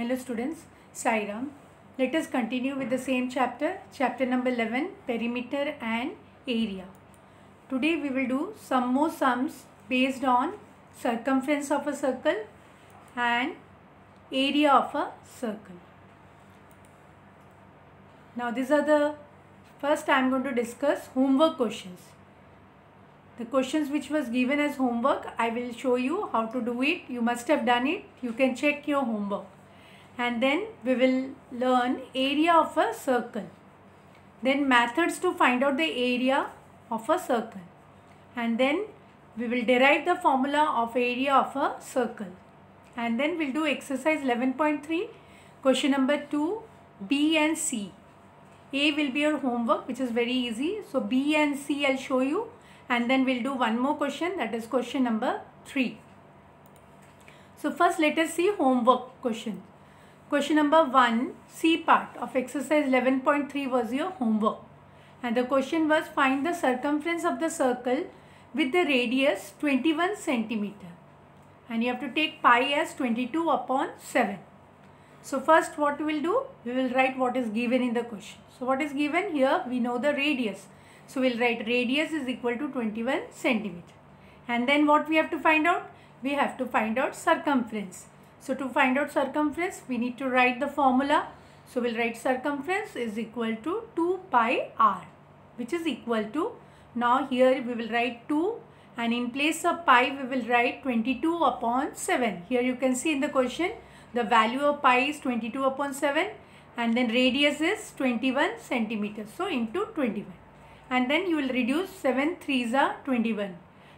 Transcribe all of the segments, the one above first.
Hello students, Sairam. Let us continue with the same chapter, chapter number 11, perimeter and area. Today we will do some more sums based on circumference of a circle and area of a circle. Now these are the first I am going to discuss homework questions. The questions which was given as homework, I will show you how to do it. You must have done it. You can check your homework. And then we will learn area of a circle. Then methods to find out the area of a circle. And then we will derive the formula of area of a circle. And then we'll do exercise 11.3, question number 2, B and C. A will be your homework which is very easy. So B and C I'll show you and then we'll do one more question that is question number 3. So first let us see homework question. Question number 1 C part of exercise 11.3 was your homework and the question was find the circumference of the circle with the radius 21 centimeter and you have to take pi as 22 upon 7. So first what we will do? We will write what is given in the question. So what is given here? We know the radius. So we'll write radius is equal to 21 centimeter. And then what we have to find out? We have to find out circumference. So to find out circumference, we need to write the formula. So we'll write circumference is equal to 2 pi r which is equal to now here we will write 2 and in place of pi we will write 22 upon 7. Here you can see in the question the value of pi is 22 upon 7 and then radius is 21 centimeters. So into 21 and then you will reduce 7 3s are 21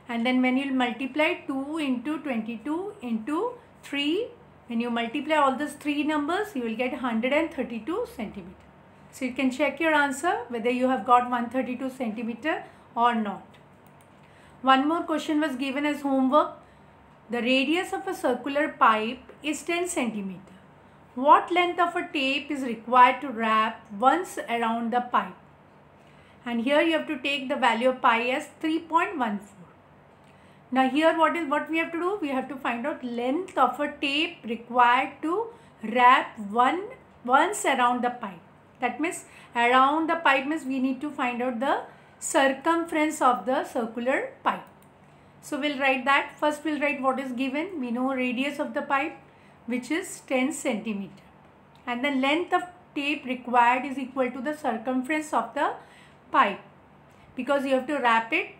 and then when you multiply 2 into 22 into 3 when you multiply all these three numbers you will get 132 centimeter. So you can check your answer whether you have got 132 centimeter or not. One more question was given as homework. The radius of a circular pipe is 10 centimeter. What length of a tape is required to wrap once around the pipe? And here you have to take the value of pi as 3.14. Now here what is what we have to do? We have to find out length of a tape required to wrap one once around the pipe. That means around the pipe means we need to find out the circumference of the circular pipe. So we'll write that. First we'll write what is given. We know radius of the pipe which is 10 centimeter. And the length of tape required is equal to the circumference of the pipe. Because you have to wrap it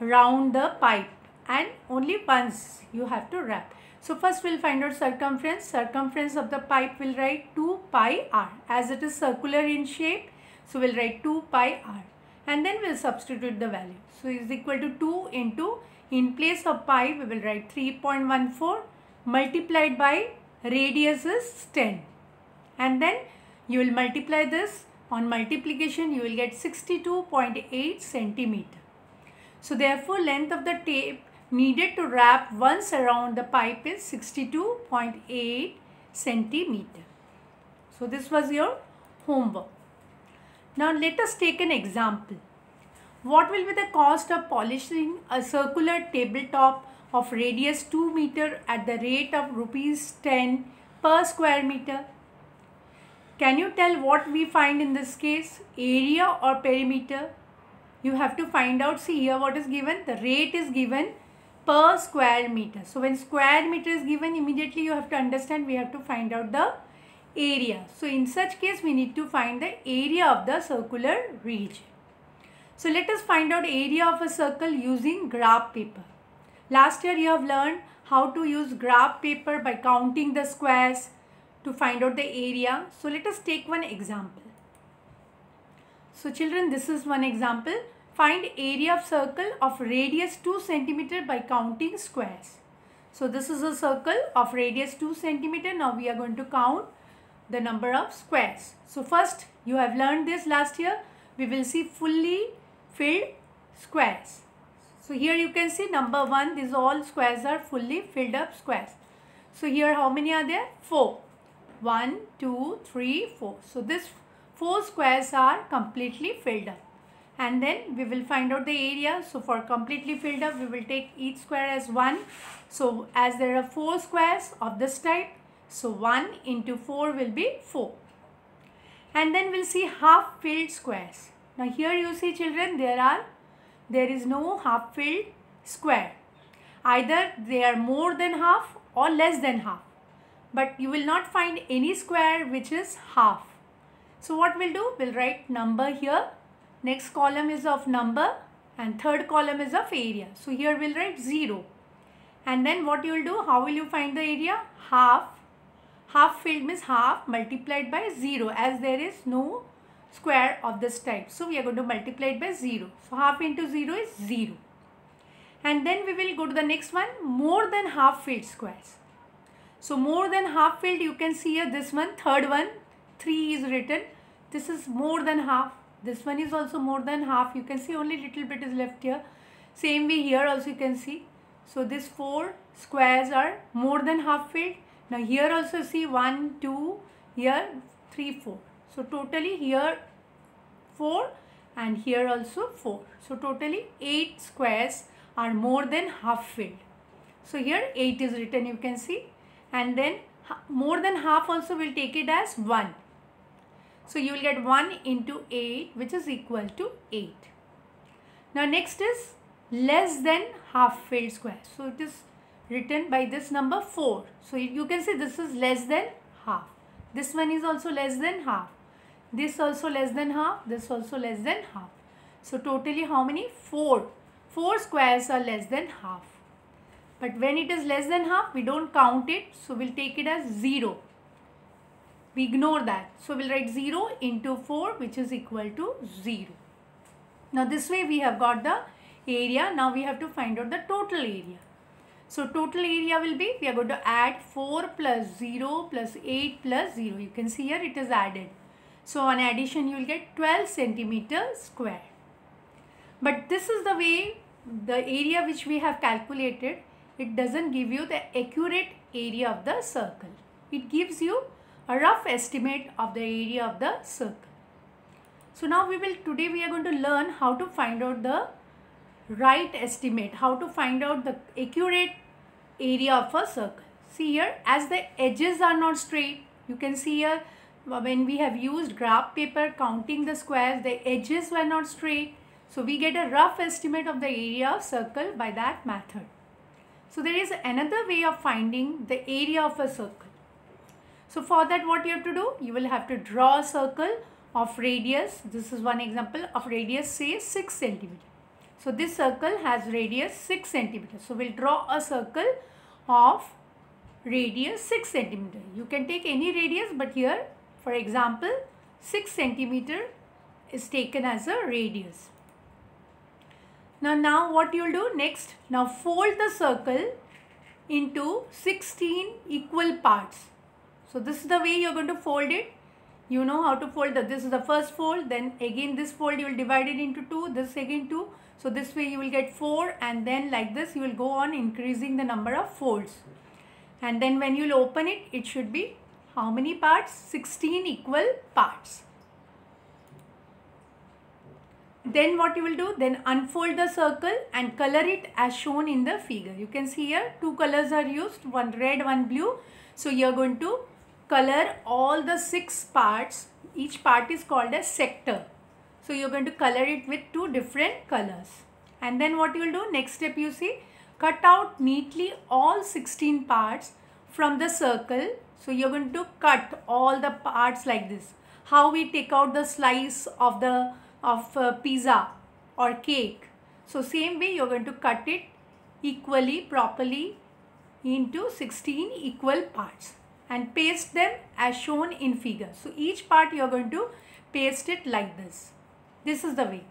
round the pipe and only once you have to wrap. So first we'll find out circumference. Circumference of the pipe will write 2 pi r as it is circular in shape. So we'll write 2 pi r and then we'll substitute the value. So is equal to 2 into in place of pi we will write 3.14 multiplied by radius is 10 and then you will multiply this on multiplication you will get 62.8 centimeter. So therefore length of the tape needed to wrap once around the pipe is 62.8 centimeter. So this was your homework. Now let us take an example. What will be the cost of polishing a circular tabletop of radius 2 meter at the rate of rupees 10 per square meter? Can you tell what we find in this case? Area or perimeter? You have to find out, see here what is given. The rate is given per square meter. So when square meter is given, immediately you have to understand we have to find out the area. So in such case, we need to find the area of the circular region. So let us find out area of a circle using graph paper. Last year you have learned how to use graph paper by counting the squares to find out the area. So let us take one example. So children, this is one example. Find area of circle of radius 2 centimeter by counting squares. So this is a circle of radius 2 centimeter. Now we are going to count the number of squares. So first you have learned this last year. We will see fully filled squares. So here you can see number 1 these all squares are fully filled up squares. So here how many are there? 4. 1, 2, 3, 4. So this 4 squares are completely filled up. And then we will find out the area. So for completely filled up we will take each square as 1. So as there are 4 squares of this type So 1 into 4 will be 4. And then we'll see half filled squares. Now here you see children there are there is no half filled square. Either they are more than half or less than half. But you will not find any square which is half. So what we'll do? We'll write number here. Next column is of number and third column is of area. So here we'll write 0. And then what you will do? How will you find the area? Half. Half filled means half multiplied by 0 as there is no square of this type. So we are going to multiply it by 0. So half into 0 is 0. And then we will go to the next one more than half filled squares. So more than half filled you can see here this one third one 3 is written. This is more than half. This one is also more than half. You can see only little bit is left here. Same way here also you can see. So these 4 squares are more than half filled. Now here also see 1, 2, here 3, 4. So totally here 4 and here also 4. So totally 8 squares are more than half filled. So here 8 is written you can see and then more than half also will take it as 1. So you will get 1 into 8 which is equal to 8. Now next is less than half filled square. So it is written by this number 4. So you can say this is less than half. This one is also less than half. This also less than half. This also less than half. So totally how many? 4. 4 squares are less than half. But when it is less than half, we don't count it. So we'll take it as 0 we ignore that. So we'll write 0 into 4 which is equal to 0. Now this way we have got the area. Now we have to find out the total area. So total area will be, we are going to add 4 plus 0 plus 8 plus 0. You can see here it is added. So on addition you will get 12 centimeter square. But this is the way the area which we have calculated. It doesn't give you the accurate area of the circle. It gives you a rough estimate of the area of the circle. So now we will today we are going to learn how to find out the right estimate, how to find out the accurate area of a circle. See here as the edges are not straight, you can see here uh, when we have used graph paper counting the squares, the edges were not straight. So we get a rough estimate of the area of circle by that method. So there is another way of finding the area of a circle. So for that what you have to do? You will have to draw a circle of radius. This is one example of radius say 6 centimeter. So this circle has radius 6 centimeter. So we'll draw a circle of radius 6 centimeter. You can take any radius but here for example 6 centimeter is taken as a radius. Now, now what you'll do next? Now fold the circle into 16 equal parts. So this is the way you're going to fold it. You know how to fold that. This is the first fold. Then again this fold you will divide it into two. This again two. So this way you will get four and then like this you will go on increasing the number of folds. And then when you will open it, it should be how many parts? 16 equal parts. Then what you will do? Then unfold the circle and color it as shown in the figure. You can see here two colors are used, one red, one blue. So you are going to color all the six parts. Each part is called a sector. So you're going to color it with two different colors. And then what you will do, next step you see, cut out neatly all 16 parts from the circle. So you're going to cut all the parts like this. How we take out the slice of the of uh, pizza or cake. So same way you're going to cut it equally, properly into 16 equal parts and paste them as shown in figure. So each part you are going to paste it like this. This is the way.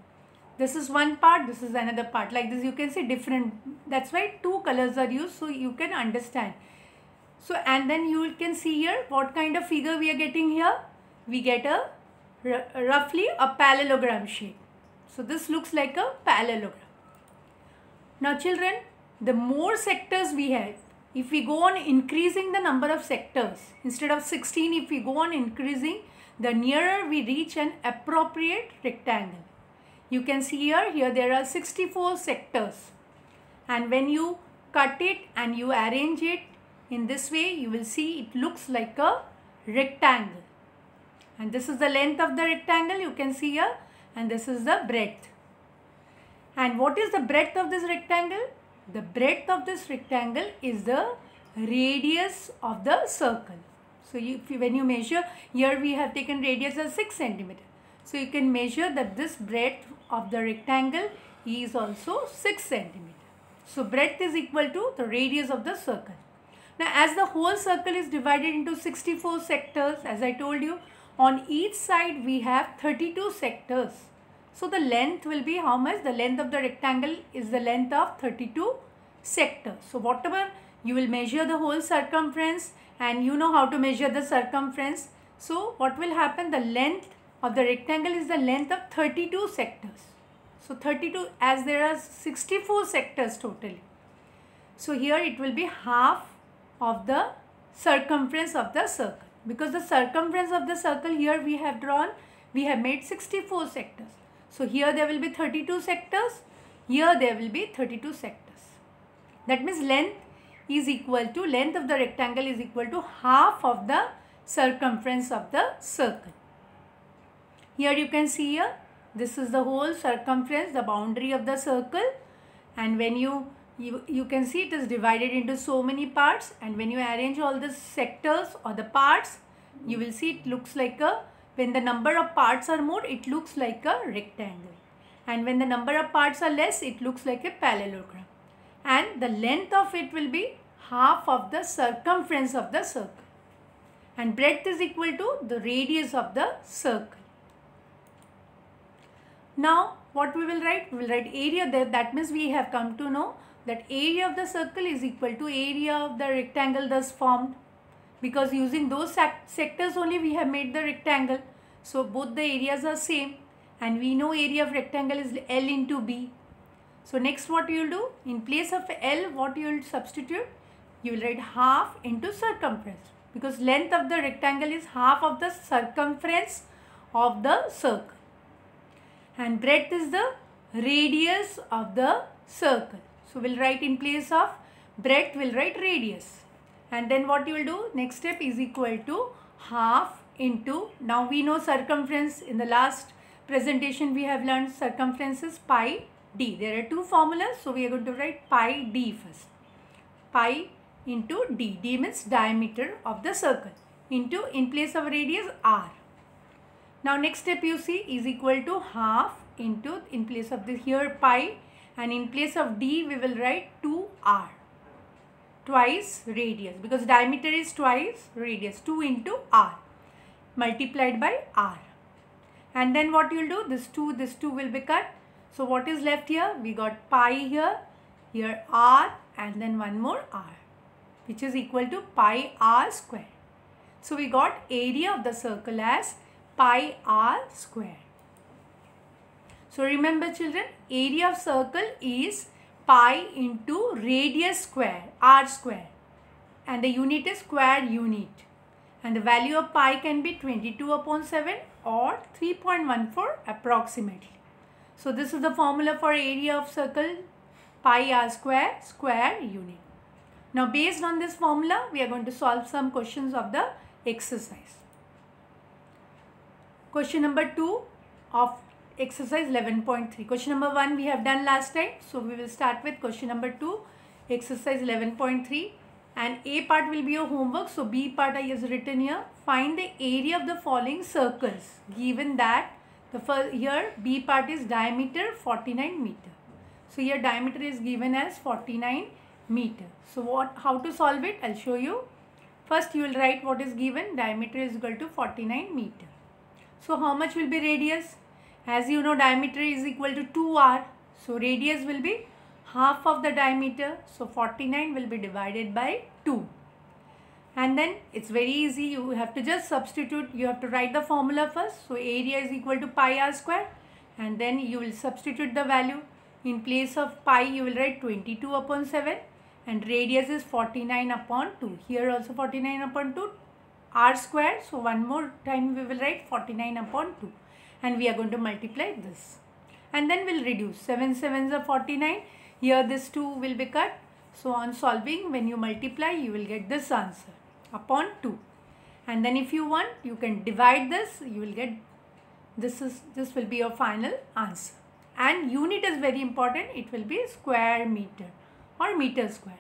This is one part, this is another part. Like this you can see different. That's why two colors are used so you can understand. So and then you can see here what kind of figure we are getting here. We get a roughly a parallelogram shape. So this looks like a parallelogram. Now children, the more sectors we have, if we go on increasing the number of sectors, instead of 16, if we go on increasing, the nearer we reach an appropriate rectangle. You can see here, here there are 64 sectors. And when you cut it and you arrange it in this way you will see it looks like a rectangle and this is the length of the rectangle you can see here and this is the breadth and what is the breadth of this rectangle the breadth of this rectangle is the radius of the circle. So you, you, when you measure here we have taken radius as 6 centimeter. So you can measure that this breadth of the rectangle is also 6 centimeter. So breadth is equal to the radius of the circle. Now as the whole circle is divided into 64 sectors as I told you on each side we have 32 sectors. So the length will be how much? The length of the rectangle is the length of 32 sectors. So whatever you will measure the whole circumference and you know how to measure the circumference. So what will happen? The length of the rectangle is the length of 32 sectors. So 32 as there are 64 sectors totally. So here it will be half of the circumference of the circle because the circumference of the circle here we have drawn we have made 64 sectors so here there will be 32 sectors here there will be 32 sectors. That means length is equal to length of the rectangle is equal to half of the circumference of the circle. Here you can see here this is the whole circumference the boundary of the circle. And when you you, you can see it is divided into so many parts. And when you arrange all the sectors or the parts you will see it looks like a when the number of parts are more it looks like a rectangle. And when the number of parts are less it looks like a parallelogram. And the length of it will be half of the circumference of the circle. And breadth is equal to the radius of the circle. Now what we will write? We will write area there. That means we have come to know that area of the circle is equal to area of the rectangle thus formed because using those sectors only we have made the rectangle. So both the areas are same and we know area of rectangle is L into B. So next what you will do in place of L what you will substitute you will write half into circumference because length of the rectangle is half of the circumference of the circle and breadth is the radius of the circle. So we'll write in place of breadth, we'll write radius. And then what you will do, next step is equal to half into, now we know circumference in the last presentation we have learned circumference is pi d. There are two formulas, so we are going to write pi d first. Pi into d. d means diameter of the circle into in place of radius r. Now next step you see is equal to half into in place of this here pi and in place of d we will write 2r twice radius because diameter is twice radius 2 into r multiplied by r. And then what you'll do this 2 this 2 will be cut. So what is left here? We got pi here here r and then one more r which is equal to pi r square. So we got area of the circle as pi r square. So remember children, area of circle is pi into radius square, r square. And the unit is square unit. And the value of pi can be 22 upon 7 or 3.14 approximately. So this is the formula for area of circle pi r square square unit. Now based on this formula, we are going to solve some questions of the exercise. Question number 2 of exercise 11.3. Question number 1 we have done last time. So we will start with question number 2 exercise 11.3 and A part will be your homework. So B part I has written here. Find the area of the following circles given that the first here B part is diameter 49 meter. So here diameter is given as 49 meter. So what how to solve it I'll show you. First you will write what is given diameter is equal to 49 meter. So how much will be radius? As you know diameter is equal to 2r. So radius will be half of the diameter. So 49 will be divided by 2. And then it's very easy. You have to just substitute. You have to write the formula first. So area is equal to pi r square. And then you will substitute the value. In place of pi you will write 22 upon 7. And radius is 49 upon 2. Here also 49 upon 2 r square. So one more time we will write 49 upon 2 and we are going to multiply this. And then we'll reduce. 7 7s are 49 here this 2 will be cut. So on solving, when you multiply, you will get this answer upon 2. And then if you want, you can divide this, you will get, this is, this will be your final answer. And unit is very important, it will be square meter or meter square.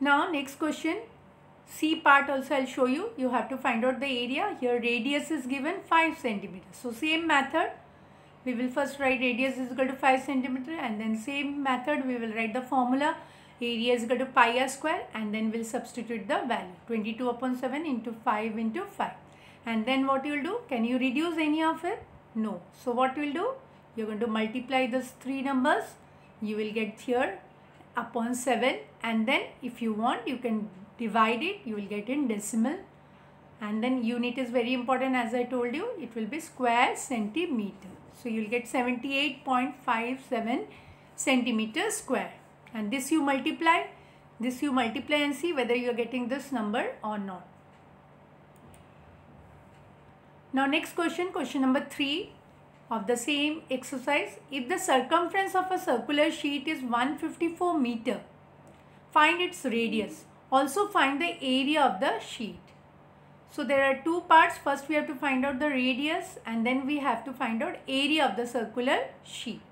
Now next question, C part also I'll show you. You have to find out the area. Here radius is given 5 centimeters. So same method we will first write radius is equal to 5 centimeter and then same method we will write the formula. Area is equal to pi r square and then we'll substitute the value. 22 upon 7 into 5 into 5 and then what you will do? Can you reduce any of it? No. So what you will do? You're going to multiply these three numbers. You will get here upon 7 and then if you want you can divide it you will get in decimal and then unit is very important as I told you it will be square centimeter so you will get 78.57 centimeter square. And this you multiply, this you multiply and see whether you are getting this number or not. Now next question, question number 3 of the same exercise. If the circumference of a circular sheet is 154 meter, find its radius. Also find the area of the sheet. So there are two parts. First we have to find out the radius and then we have to find out area of the circular sheet.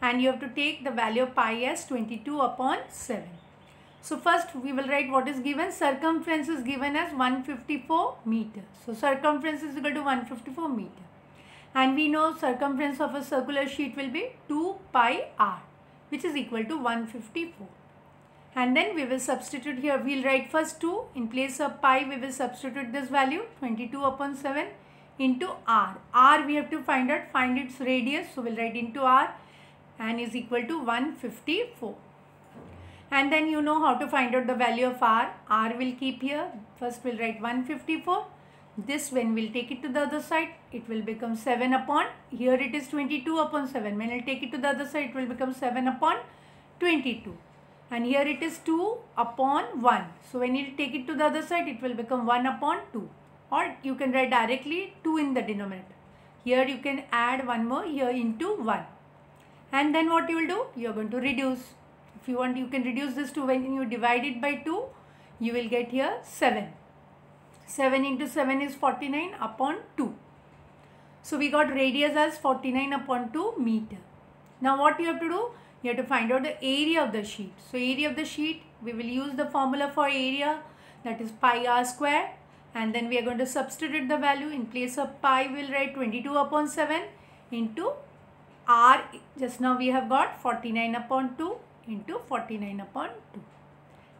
And you have to take the value of pi as 22 upon 7. So first we will write what is given. Circumference is given as 154 meter. So circumference is equal to 154 meter. And we know circumference of a circular sheet will be 2 pi r which is equal to 154 and then we will substitute here. We will write first 2 in place of pi we will substitute this value 22 upon 7 into r. R we have to find out find its radius. So we'll write into r and is equal to 154 and then you know how to find out the value of r. R will keep here. First we'll write 154 this when we'll take it to the other side it will become 7 upon here it is 22 upon 7 when I'll take it to the other side it will become 7 upon 22 and here it is 2 upon 1. So when you take it to the other side it will become 1 upon 2 or you can write directly 2 in the denominator. Here you can add one more here into 1 and then what you will do you are going to reduce. If you want you can reduce this to when you divide it by 2 you will get here 7. 7 into 7 is 49 upon 2. So we got radius as 49 upon 2 meter. Now what you have to do? You have to find out the area of the sheet. So area of the sheet, we will use the formula for area that is pi r square and then we are going to substitute the value. In place of pi we will write 22 upon 7 into r. Just now we have got 49 upon 2 into 49 upon 2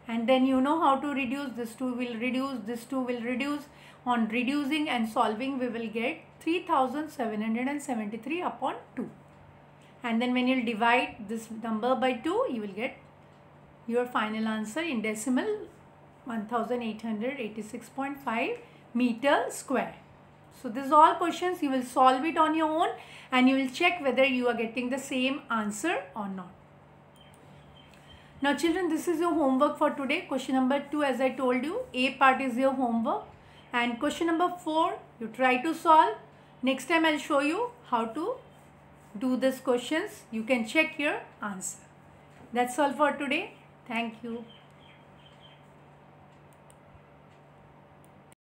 and then you know how to reduce. This 2 will reduce this 2 will reduce. On reducing and solving we will get 3773 upon 2 and then when you'll divide this number by 2 you will get your final answer in decimal 1886.5 meter square. So this is all questions you will solve it on your own and you will check whether you are getting the same answer or not. Now children this is your homework for today. Question number 2 as I told you A part is your homework and question number 4 you try to solve. Next time I will show you how to do these questions. You can check your answer. That's all for today. Thank you.